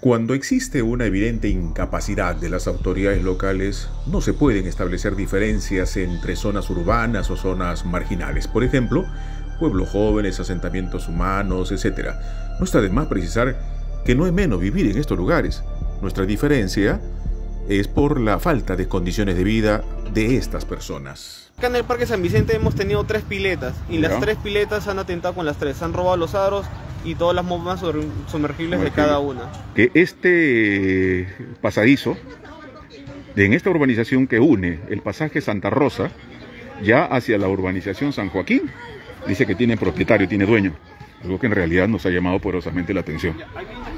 Cuando existe una evidente incapacidad de las autoridades locales, no se pueden establecer diferencias entre zonas urbanas o zonas marginales. Por ejemplo, pueblos jóvenes, asentamientos humanos, etc. No está de más precisar que no es menos vivir en estos lugares. Nuestra diferencia es por la falta de condiciones de vida de estas personas. Acá en el Parque San Vicente hemos tenido tres piletas y las tres piletas han atentado con las tres. Han robado los aros y todas las bombas sumergibles de cada una. Que este pasadizo, en esta urbanización que une el pasaje Santa Rosa ya hacia la urbanización San Joaquín, dice que tiene propietario, tiene dueño, algo que en realidad nos ha llamado poderosamente la atención.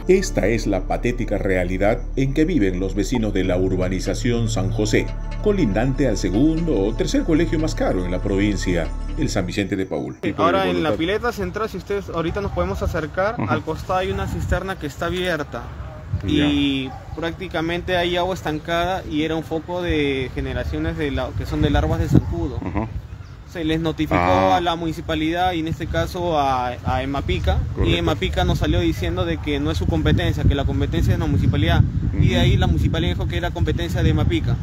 Esta es la patética realidad en que viven los vecinos de la urbanización San José, colindante al segundo o tercer colegio más caro en la provincia, el San Vicente de Paul. Ahora en la pileta central, si ustedes ahorita nos podemos acercar, al costado hay una cisterna que está abierta y prácticamente hay agua estancada y era un foco de generaciones de la, que son de larvas de zancudo se les notificó ah. a la municipalidad y en este caso a, Emapica y Emapica nos salió diciendo de que no es su competencia, que la competencia es la municipalidad y de ahí la municipalidad dijo que era competencia de Emapica.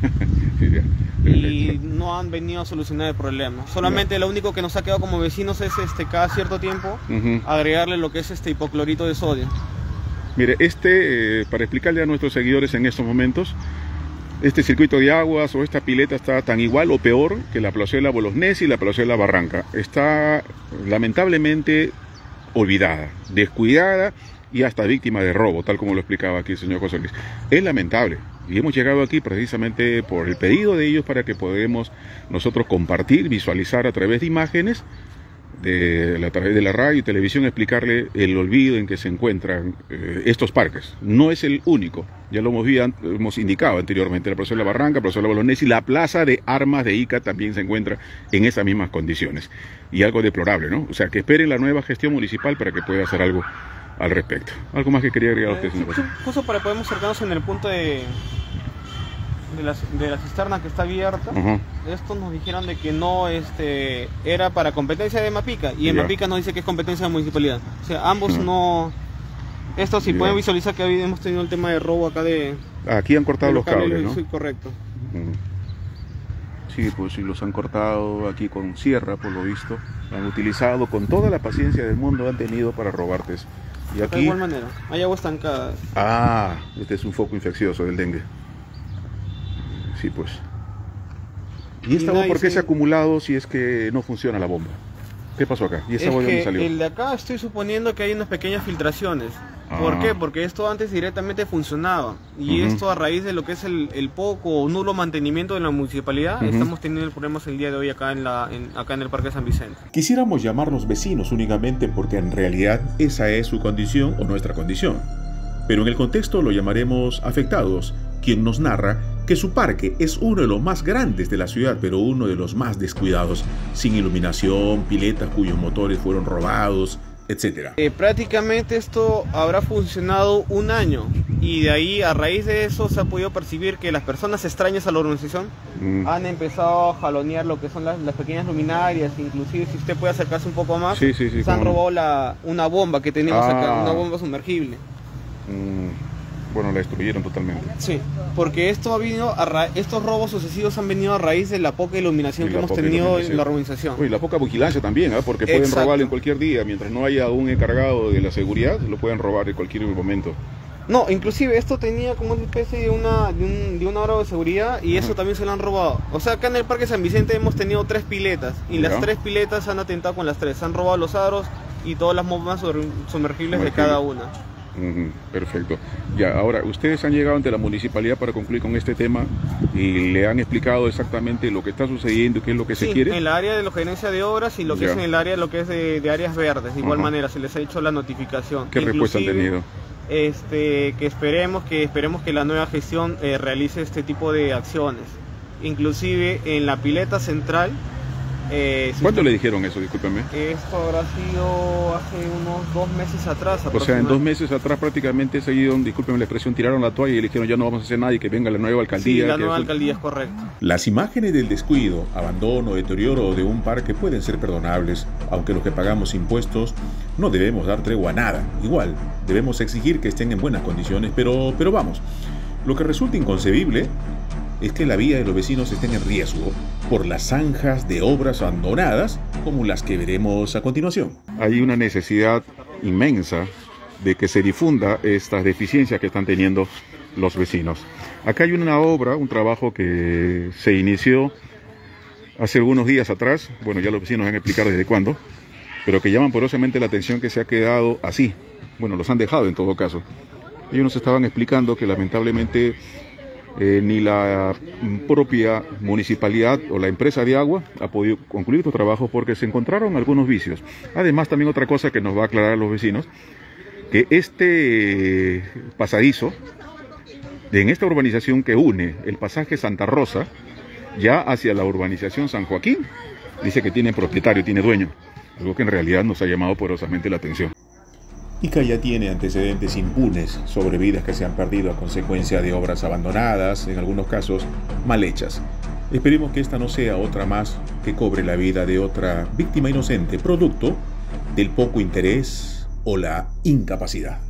y no han venido a solucionar el problema. Solamente lo único que nos ha quedado como vecinos es este cada cierto tiempo agregarle lo que es este hipoclorito de sodio. Mire, este, eh, para explicarle a nuestros seguidores en estos momentos, este circuito de aguas o esta pileta está tan igual o peor que la plazuela Bolosnés y la plazuela Barranca. Está lamentablemente olvidada, descuidada y hasta víctima de robo, tal como lo explicaba aquí el señor José Luis. Es lamentable y hemos llegado aquí precisamente por el pedido de ellos para que podamos nosotros compartir, visualizar a través de imágenes de, a través de la radio y televisión explicarle el olvido en que se encuentran eh, estos parques. No es el único, ya lo hemos, hemos indicado anteriormente, la Plaza de la Barranca, la Plaza de la y la Plaza de Armas de Ica también se encuentra en esas mismas condiciones. Y algo deplorable, ¿no? O sea, que esperen la nueva gestión municipal para que pueda hacer algo al respecto. ¿Algo más que quería agregar usted, señor? Justo para poder acercarnos en el punto de de la, de la cisterna que está abierta, estos nos dijeron de que no este, era para competencia de Mapica y en Mapica nos dice que es competencia de municipalidad. O sea, ambos no... Esto si pueden visualizar que hemos tenido el tema de robo acá de... Aquí han cortado los cables, ¿no? Sí, correcto. Sí, pues sí, los han cortado aquí con sierra, por lo visto. han utilizado con toda la paciencia del mundo, han tenido para robarte eso. Y aquí... De igual manera, hay agua estancada. Ah, este es un foco infeccioso del dengue. Sí, pues. ¿Y esta bomba por qué se ha acumulado si es que no funciona la bomba? ¿Qué pasó acá? ¿Y esa bomba salió? El de acá estoy suponiendo que hay unas pequeñas filtraciones. ¿Por ah. qué? Porque esto antes directamente funcionaba. Y esto a raíz de lo que es el, poco o nulo mantenimiento de la municipalidad, estamos teniendo problemas el día de hoy acá en, la, acá en el Parque San Vicente. Quisiéramos llamarlos vecinos únicamente porque en realidad esa es su condición o nuestra condición. Pero en el contexto lo llamaremos afectados, quien nos narra que su parque es uno de los más grandes de la ciudad, pero uno de los más descuidados, sin iluminación, piletas cuyos motores fueron robados, etc. Eh, prácticamente esto habrá funcionado un año y de ahí a raíz de eso se ha podido percibir que las personas extrañas a la organización mm. han empezado a jalonear lo que son las, pequeñas luminarias, inclusive si usted puede acercarse un poco más, se han robado la, una bomba que teníamos acá, ah. una bomba sumergible. Mm bueno, la destruyeron totalmente. Sí, porque esto ha venido estos robos sucesivos han venido a raíz de la poca iluminación que hemos tenido en la organización. Y la poca vigilancia también, ¿ah? porque pueden robar en cualquier día, mientras no haya un encargado de la seguridad, lo pueden robar en cualquier momento. No, inclusive esto tenía como una especie de una, de, una hora de seguridad y eso también se lo han robado. O sea, acá en el Parque San Vicente hemos tenido tres piletas y las tres piletas han atentado con las tres. Han robado los aros y todas las bombas sumergibles de cada una perfecto. Ya, ahora, ustedes han llegado ante la municipalidad para concluir con este tema y le han explicado exactamente lo que está sucediendo qué es lo que se quiere. En el área de la gerencia de obras y lo que es en el área lo que es de, áreas verdes. De igual manera, se les ha hecho la notificación. ¿Qué respuesta han tenido? Este, que esperemos que esperemos que la nueva gestión eh, realice este tipo de acciones. Inclusive en la pileta central eh, ¿Cuánto le dijeron eso? Discúlpeme. Esto habrá sido hace unos dos meses atrás. O sea, en dos meses atrás prácticamente seguido, discúlpeme la expresión, tiraron la toalla y le dijeron ya no vamos a hacer nada y que venga la nueva alcaldía. Sí, la nueva alcaldía es correcto. Las imágenes del descuido, abandono, deterioro de un parque pueden ser perdonables, aunque los que pagamos impuestos no debemos dar tregua a nada. Igual, debemos exigir que estén en buenas condiciones, pero, pero vamos, lo que resulta inconcebible es que la vida de los vecinos esté en riesgo por las zanjas de obras abandonadas como las que veremos a continuación. Hay una necesidad inmensa de que se difunda estas deficiencias que están teniendo los vecinos. Acá hay una obra, un trabajo que se inició hace algunos días atrás, bueno, ya los vecinos han explicado desde cuándo, pero que llaman porosamente la atención que se ha quedado así. Bueno, los han dejado en todo caso. Ellos nos estaban explicando que lamentablemente eh, ni la propia municipalidad o la empresa de agua ha podido concluir estos trabajos porque se encontraron algunos vicios. Además, también otra cosa que nos va a aclarar a los vecinos, que este pasadizo, en esta urbanización que une el pasaje Santa Rosa, ya hacia la urbanización San Joaquín, dice que tiene propietario, tiene dueño, algo que en realidad nos ha llamado poderosamente la atención. Ica ya tiene antecedentes impunes sobre vidas que se han perdido a consecuencia de obras abandonadas, en algunos casos mal hechas. Esperemos que esta no sea otra más que cobre la vida de otra víctima inocente, producto del poco interés o la incapacidad.